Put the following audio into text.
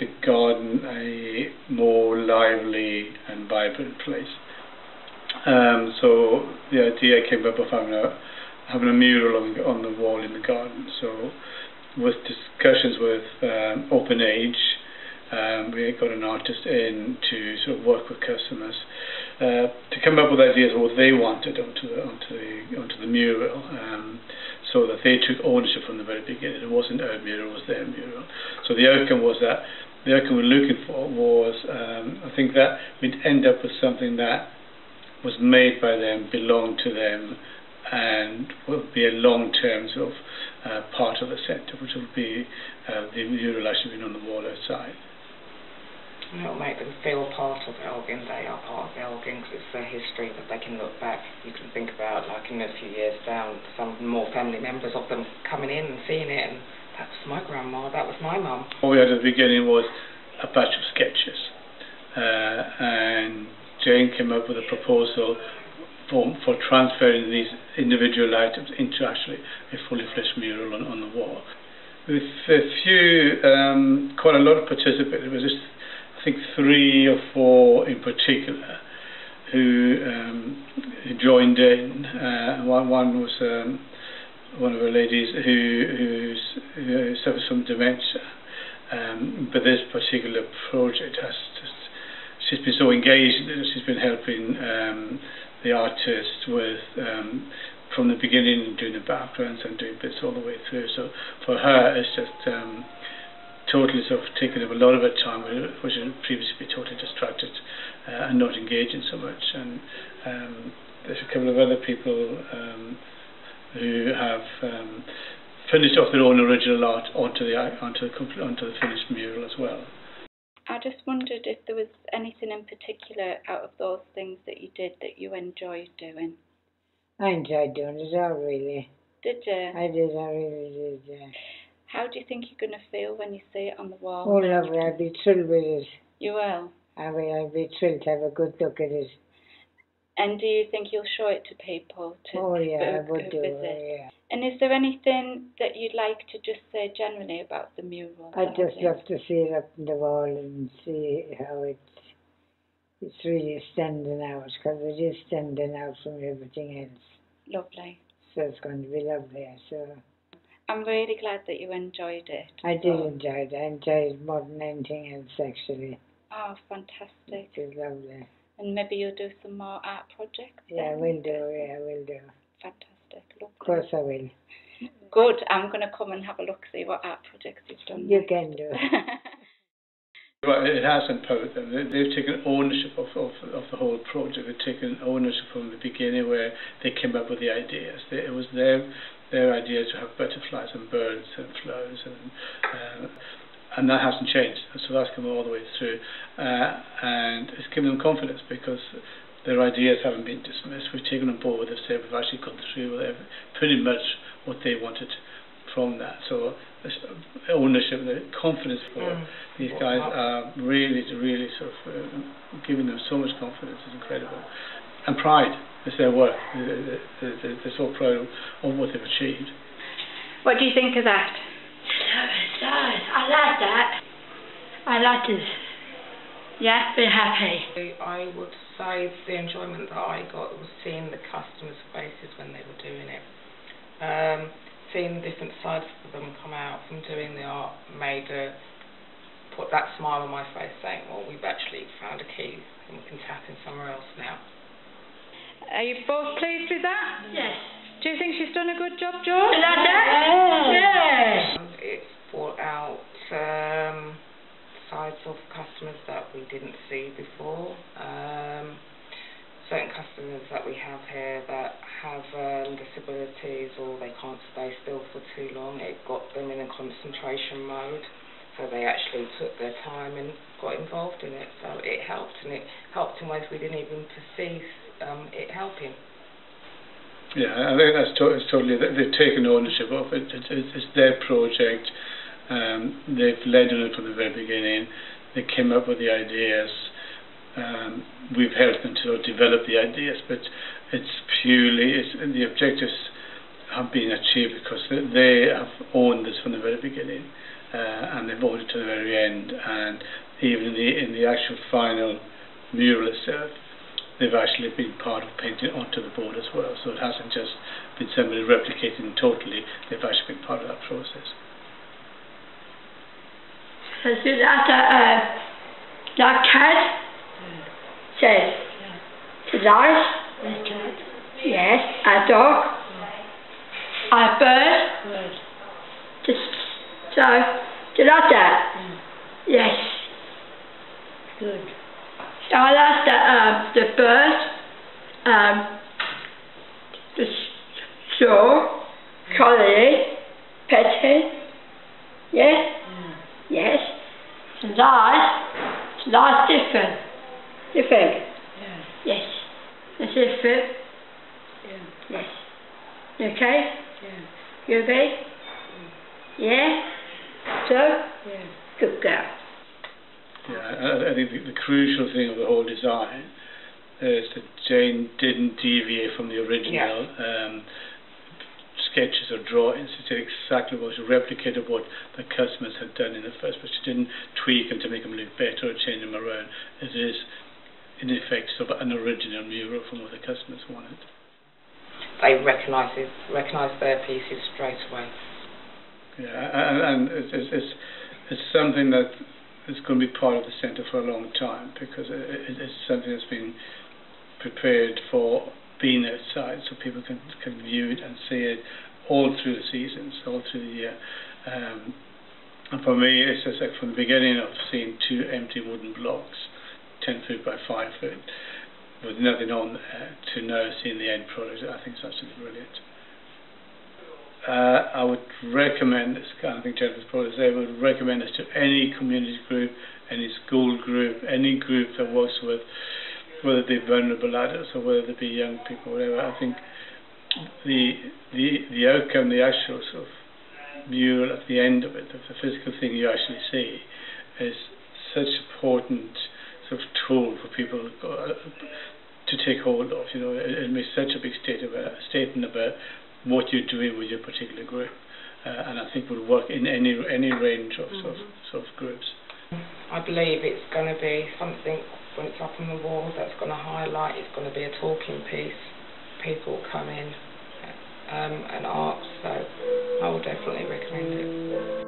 make the garden a more lively and vibrant place. Um, so the idea came up of having a having a mural on, on the wall in the garden. So with discussions with um, Open Age, um, we got an artist in to sort of work with customers uh, to come up with ideas of what they wanted onto the onto the onto the mural, um, so that they took ownership from the very beginning. It wasn't our mural; it was their mural. So the outcome was that the outcome we were looking for was, um, I think that we'd end up with something that was made by them, belonged to them, and would be a long-term sort of uh, part of the centre, which would be uh, the mural actually being on the wall outside. And it'll make them feel part of Elgin. They are part of Elgin because it's their history that they can look back. You can think about, like in a few years down, some more family members of them coming in and seeing it, and that was my grandma, that was my mum. What we had at the beginning was a batch of sketches, uh, and Jane came up with a proposal for, for transferring these individual items into actually a fully fleshed mural on, on the wall. With a few, um, quite a lot of participants, it was just think three or four in particular who, um, joined in. Uh, one, one was um, one of the ladies who, who suffers from dementia. Um, but this particular project has just, she's been so engaged it. She's been helping um, the artist with um, from the beginning, doing the backgrounds and doing bits all the way through. So for her, it's just um, totally sort of taken up a lot of her time, which had previously been totally distracted uh, and not engaging so much. And um, there's a couple of other people um, who have um, finished off their own original art onto the onto the onto the finished mural as well. I just wondered if there was anything in particular out of those things that you did that you enjoyed doing. I enjoyed doing it all, really. Did you? I did, I really did, yeah. How do you think you're going to feel when you see it on the wall? Oh, lovely. I'll be thrilled with it. You will? I will. I'll be thrilled to have a good look at it. And do you think you'll show it to people? To oh, yeah, I would do. Visit? Yeah. And is there anything that you'd like to just say generally about the mural? I'd just love to see it up on the wall and see how it's it's really standing out because it is standing out from everything else. Lovely. So it's going to be lovely. So. I'm really glad that you enjoyed it. I did oh. enjoy it. I enjoyed it more than anything else, actually. Oh, fantastic. It was lovely. And maybe you'll do some more art projects? Yeah, I will do. Yeah, I will do. Fantastic. Lovely. Of course I will. Good. I'm going to come and have a look, see what art projects you've done. You can do. Well, it has empowered them. They've taken ownership of, of, of the whole project. They've taken ownership from the beginning where they came up with the ideas. They, it was their their idea to have butterflies and birds and flowers and uh, and that hasn't changed. So that's come all the way through, uh, and it's given them confidence because their ideas haven't been dismissed. We've taken on board. They've said we've actually gone through with pretty much what they wanted from that. So ownership, the confidence for mm. these guys are really, really sort of uh, giving them so much confidence. It's incredible, and pride. as their work. They're, they're, they're so proud of what they've achieved. What do you think of that? I like that. I like it. Yeah, be happy. I would say the enjoyment that I got was seeing the customers' faces when they were doing it. Um, seeing the different sides of them come out from doing the art made a, put that smile on my face saying, well, we've actually found a key and we can tap in somewhere else now. Are you both pleased with that? Yes. Do you think she's done a good job, George? You like that? Yes. It's brought out um, sides of customers that we didn't see before. Um, certain customers that we have here that have um, disabilities or they can't stay still for too long, it got them in a concentration mode. So they actually took their time and got involved in it. So it helped, and it helped in ways we didn't even perceive um, it helping. Yeah, I think that's to totally, they've taken ownership of it. It's, it's their project. Um, they've led on it from the very beginning. They came up with the ideas um, we've helped them to develop the ideas, but it's purely it's, the objectives have been achieved because they have owned this from the very beginning, uh, and they've owned it to the very end. And even in the in the actual final mural itself, they've actually been part of painting onto the board as well. So it hasn't just been somebody replicating totally; they've actually been part of that process. So is that a, uh, that cat says, to life, yes, a dog, a bird, just, so, do you like that? Yes. Good. So I like the, um, the bird, um, the saw, collie, petting, yes, yes, life, life different, different, yes, it's different, yes, You okay, you okay, yeah, so, good girl. Yeah, I, I think the, the crucial thing of the whole design is that Jane didn't deviate from the original um, sketches or drawings. She did exactly what she replicated what the customers had done in the first, but she didn't tweak them to make them look better or change them around. It is, in effect, sort of an original mural from what the customers wanted. They recognise it, recognise their pieces straight away. Yeah, and, and it's, it's, it's something that is going to be part of the centre for a long time because it, it, it's something that's been prepared for being outside so people can, can view it and see it all through the seasons, all through the year. Um, and for me, it's just like from the beginning of seeing two empty wooden blocks, 10 foot by 5 foot, with nothing on there, to now seeing the end product, I think it's absolutely brilliant. Uh, I would recommend this, I think Jennifer's probably say, I would recommend this to any community group, any school group, any group that works with, whether they're vulnerable adults or whether they be young people, whatever. I think the the the outcome, the actual sort of mural at the end of it, the, physical thing you actually see, is such an important sort of tool for people to take hold of. You know, it, it makes such a big state about, statement about what you're doing with your particular group, uh, and I think would work in any any range of Mm-hmm. sort, of, sort of groups. I believe it's going to be something when it's up on the wall that's going to highlight. It's going to be a talking piece. People come in um, and art, so I will definitely recommend it.